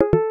you.